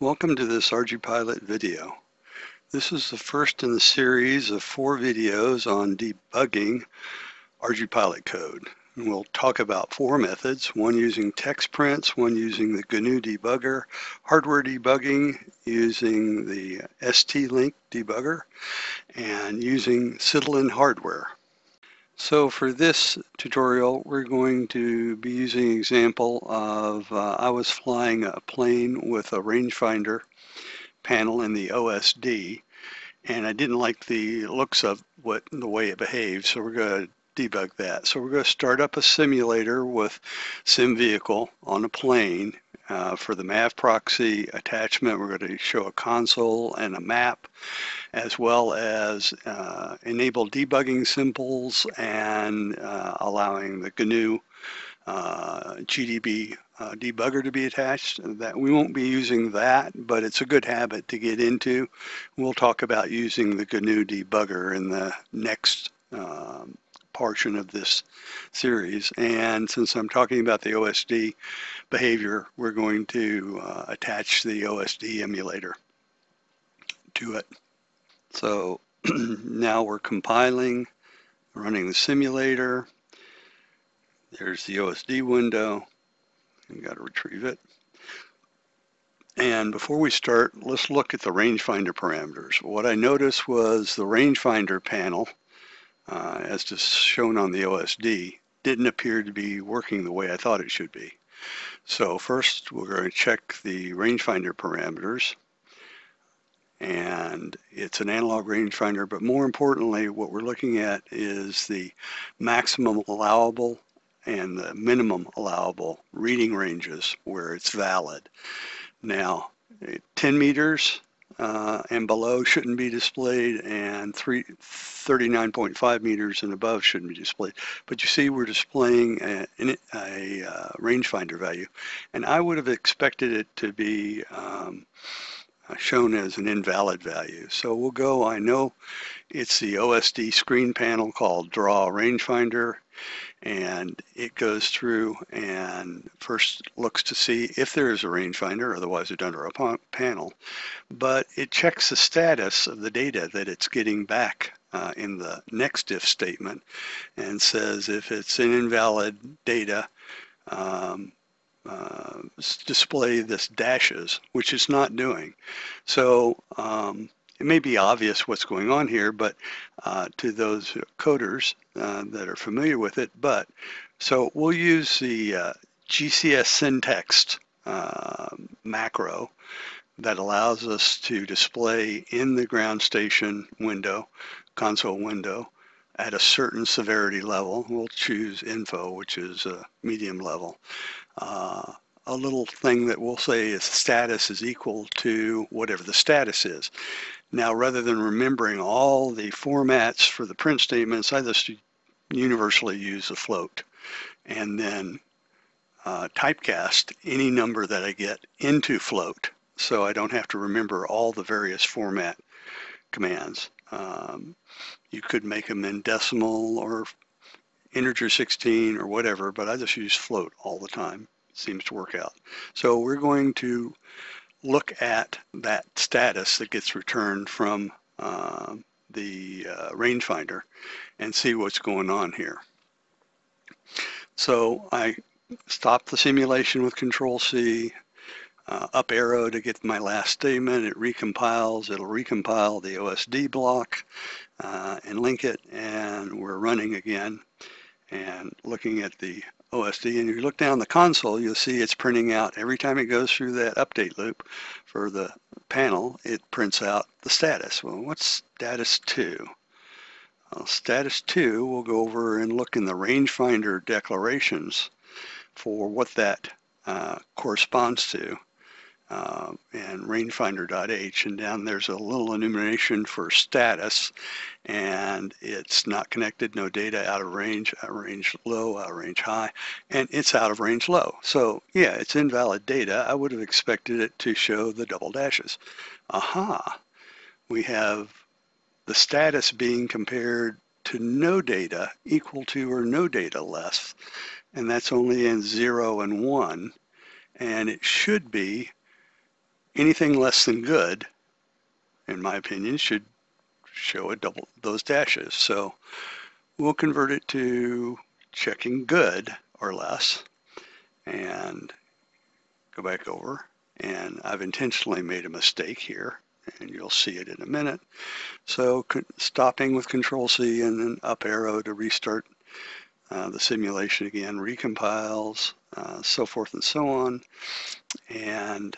Welcome to this ArduPilot video. This is the first in the series of four videos on debugging ArduPilot code. And we'll talk about four methods, one using text prints, one using the GNU debugger, hardware debugging using the ST-Link debugger, and using SITL on hardware. So for this tutorial, we're going to be using an example of uh, I was flying a plane with a rangefinder panel in the OSD, and I didn't like the looks of what the way it behaved, so we're going to debug that. So we're going to start up a simulator with SimVehicle on a plane uh, for the MAVProxy attachment, we're going to show a console and a map, as well as uh, enable debugging symbols and uh, allowing the GNU uh, GDB uh, debugger to be attached. That we won't be using that, but it's a good habit to get into. We'll talk about using the GNU debugger in the next um, portion of this series. And since I'm talking about the OSD behavior, we're going to uh, attach the OSD emulator to it. So now we're compiling, running the simulator. There's the OSD window. You got to retrieve it. And before we start, let's look at the rangefinder parameters. What I noticed was the rangefinder panel uh, as just shown on the OSD, didn't appear to be working the way I thought it should be. So first we're going to check the rangefinder parameters and it's an analog rangefinder but more importantly what we're looking at is the maximum allowable and the minimum allowable reading ranges where it's valid. Now 10 meters uh, and below shouldn't be displayed and 39.5 meters and above shouldn't be displayed. But you see we're displaying a, a, a uh, rangefinder value and I would have expected it to be um, shown as an invalid value. So we'll go, I know it's the OSD screen panel called Draw Rangefinder and it goes through and first looks to see if there is a rangefinder, otherwise it's under a panel, but it checks the status of the data that it's getting back uh, in the next if statement and says if it's an invalid data, um, uh, display this dashes, which it's not doing. So um, it may be obvious what's going on here, but uh, to those coders uh, that are familiar with it, but so we'll use the uh, GCS send text uh, macro that allows us to display in the ground station window, console window, at a certain severity level. We'll choose info, which is a medium level. Uh, a little thing that we'll say is status is equal to whatever the status is. Now, rather than remembering all the formats for the print statements, I just universally use a float and then uh, typecast any number that I get into float so I don't have to remember all the various format commands. Um, you could make them in decimal or integer 16 or whatever, but I just use float all the time It seems to work out. So we're going to look at that status that gets returned from uh, the uh, rangefinder and see what's going on here. So I stop the simulation with Control C, uh, up arrow to get my last statement. It recompiles. It'll recompile the OSD block uh, and link it, and we're running again and looking at the OSD. And if you look down the console, you'll see it's printing out every time it goes through that update loop for the panel, it prints out the status. Well, what's status 2? Well, status 2, we'll go over and look in the rangefinder declarations for what that uh, corresponds to uh, and rangefinder.h and down there's a little enumeration for status and it's not connected no data out of range out of range low out of range high and it's out of range low. So yeah it's invalid data. I would have expected it to show the double dashes. Aha! We have the status being compared to no data equal to or no data less and that's only in zero and one and it should be anything less than good, in my opinion, should show a double those dashes. So we'll convert it to checking good or less and go back over. And I've intentionally made a mistake here and you'll see it in a minute. So stopping with Control C and then up arrow to restart uh, the simulation again, recompiles, uh, so forth and so on. And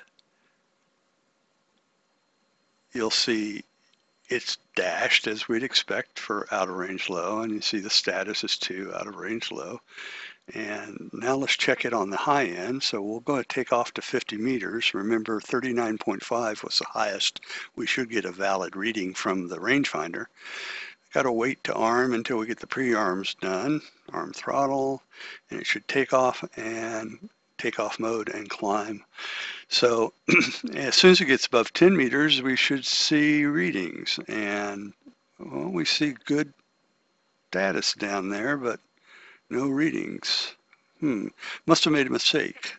you'll see it's dashed as we'd expect for out of range low and you see the status is 2 out of range low. And now let's check it on the high end. So we'll go to take off to 50 meters. Remember 39.5 was the highest we should get a valid reading from the rangefinder. Got to wait to arm until we get the pre-arms done arm throttle and it should take off. And takeoff mode and climb so as soon as it gets above 10 meters, we should see readings. And well, we see good status down there, but no readings. Hmm, must have made a mistake.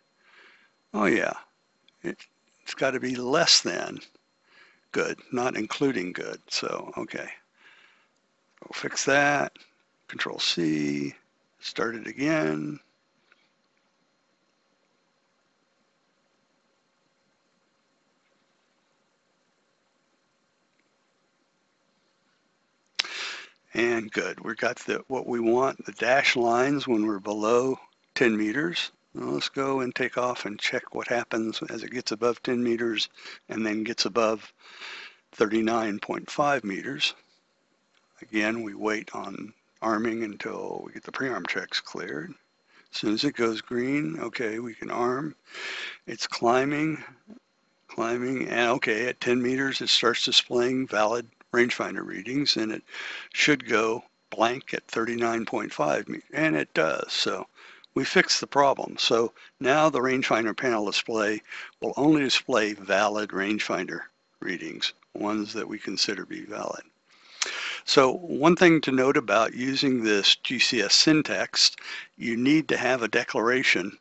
Oh yeah, it, it's got to be less than good, not including good. So, okay. We'll fix that. Control C, start it again. And good, We've got the what we want, the dash lines when we're below 10 meters. Now let's go and take off and check what happens as it gets above 10 meters and then gets above 39.5 meters. Again, we wait on arming until we get the pre-arm checks cleared. As soon as it goes green, okay, we can arm. It's climbing, climbing, and okay, at 10 meters, it starts displaying valid rangefinder readings and it should go blank at 39.5 and it does. So we fixed the problem. So now the rangefinder panel display will only display valid rangefinder readings, ones that we consider to be valid. So one thing to note about using this GCS send text, you need to have a declaration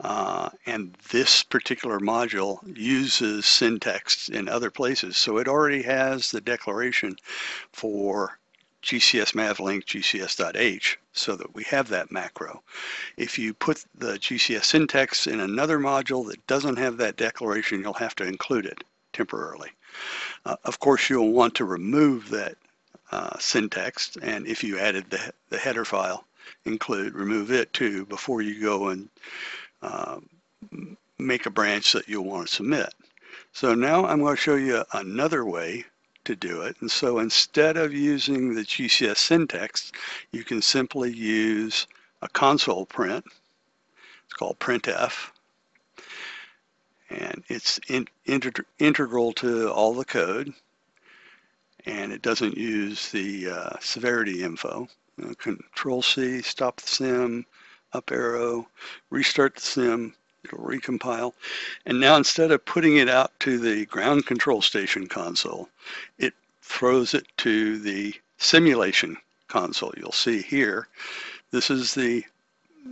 uh, and this particular module uses syntax in other places. So it already has the declaration for GCS mavlink gcs.h so that we have that macro. If you put the GCS send text in another module that doesn't have that declaration, you'll have to include it temporarily. Uh, of course, you'll want to remove that uh, syntax, and if you added the, the header file, include, remove it too before you go and uh, make a branch that you'll want to submit. So now I'm going to show you another way to do it. And so instead of using the GCS send text, you can simply use a console print. It's called printf. And it's in, inter, integral to all the code. And it doesn't use the uh, severity info. Uh, control C, stop the sim, up arrow, restart the sim, it'll recompile. And now instead of putting it out to the ground control station console, it throws it to the simulation console. You'll see here, this is the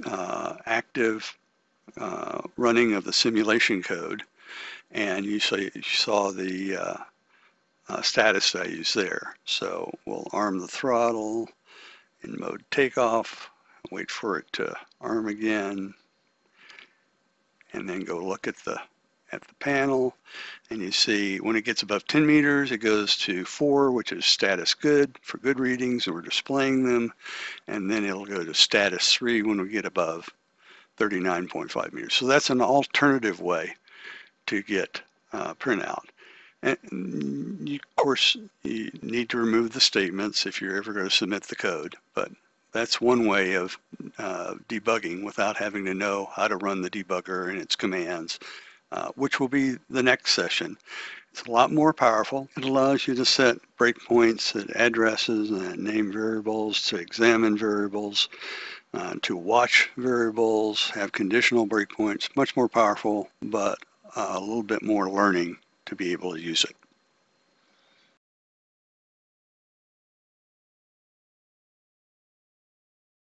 uh, active uh, running of the simulation code. And you, saw, you saw the uh, uh, status values there. So we'll arm the throttle in mode takeoff, wait for it to arm again, and then go look at the at the panel and you see when it gets above 10 meters it goes to 4 which is status good for good readings and we're displaying them and then it'll go to status 3 when we get above 39.5 meters. So that's an alternative way to get uh, printout. And you, of course you need to remove the statements if you're ever going to submit the code but that's one way of uh, debugging without having to know how to run the debugger and its commands, uh, which will be the next session. It's a lot more powerful. It allows you to set breakpoints at addresses and name variables, to examine variables, uh, to watch variables, have conditional breakpoints. Much more powerful, but uh, a little bit more learning to be able to use it.